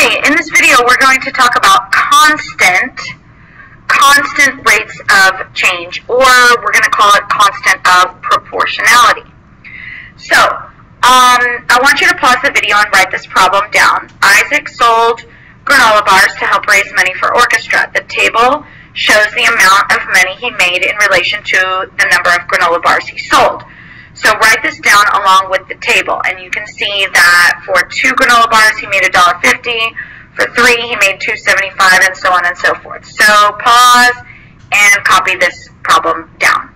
In this video we're going to talk about constant, constant rates of change, or we're going to call it constant of proportionality. So, um, I want you to pause the video and write this problem down. Isaac sold granola bars to help raise money for orchestra. The table shows the amount of money he made in relation to the number of granola bars he sold. So write this down along with the table, and you can see that for two granola bars, he made $1.50. For three, he made $2.75, and so on and so forth. So pause and copy this problem down.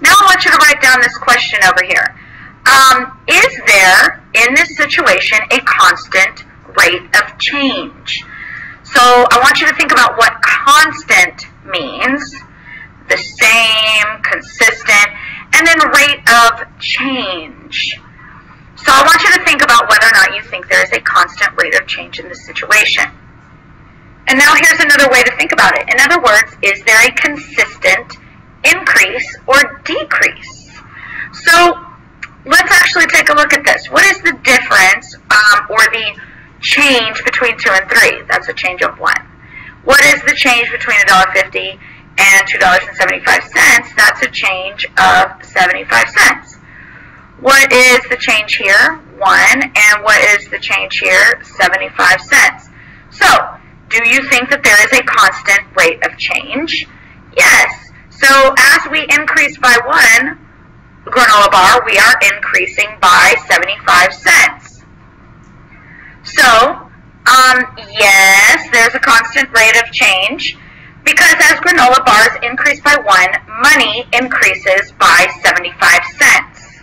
Now I want you to write down this question over here. Um, is there, in this situation, a constant rate of change? So I want you to think about what constant means. The same, consistent, and then rate of change. So I want you to think about whether or not you think there is a constant rate of change in this situation. And now here's another way to think about it. In other words, is there a consistent increase or decrease? So let's actually take a look at this. What is the difference um, or the change between 2 and 3? That's a change of 1. What is the change between $1.50 and $2.75, that's a change of 75 cents. What is the change here? 1. And what is the change here? 75 cents. So, do you think that there is a constant rate of change? Yes. So, as we increase by 1 granola bar, we are increasing by 75 cents. So, um, yes, there's a constant rate of change. Because as granola bars increase by 1, money increases by 75 cents.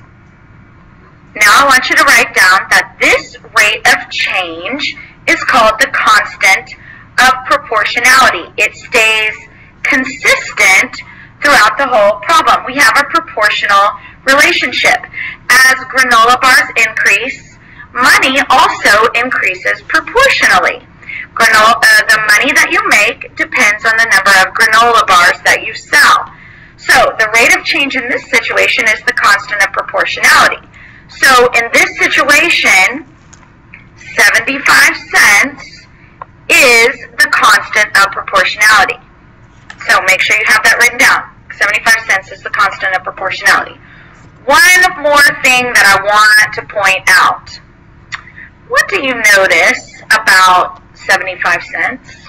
Now I want you to write down that this rate of change is called the constant of proportionality. It stays consistent throughout the whole problem. We have a proportional relationship. As granola bars increase, money also increases proportionally. Granola, uh, the money that you make depends on the number of granola bars that you sell. So the rate of change in this situation is the constant of proportionality. So in this situation, 75 cents is the constant of proportionality. So make sure you have that written down. 75 cents is the constant of proportionality. One more thing that I want to point out. What do you notice about 75 cents.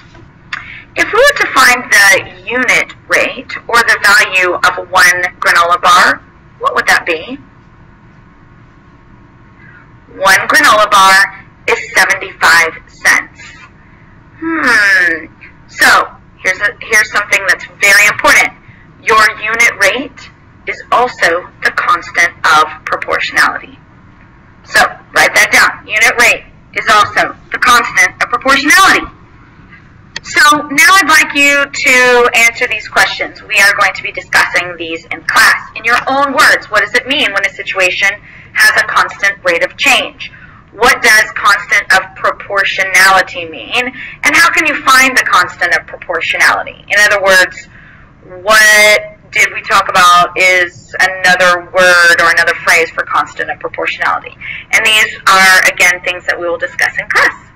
If we were to find the unit rate or the value of one granola bar, what would that be? One granola bar is 75 cents. Hmm. So, here's, a, here's something that's very important. Your unit rate is also the constant of proportionality. So, write that down. Unit rate is also the constant proportionality. So now I'd like you to answer these questions. We are going to be discussing these in class. In your own words, what does it mean when a situation has a constant rate of change? What does constant of proportionality mean? And how can you find the constant of proportionality? In other words, what did we talk about is another word or another phrase for constant of proportionality. And these are, again, things that we will discuss in class.